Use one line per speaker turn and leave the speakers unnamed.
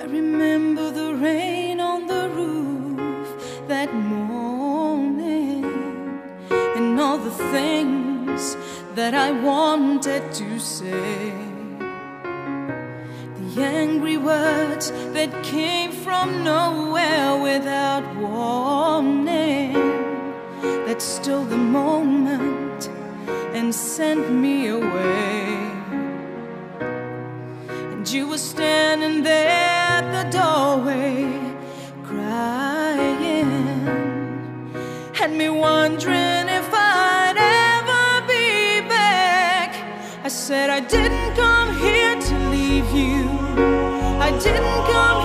I remember the rain on the roof that morning and all the things that I wanted to say. The angry words that came from nowhere without warning that stole the moment and sent me away. And you were standing there at the doorway, crying, had me wondering if I'd ever be back. I said I didn't come here to leave you. I didn't come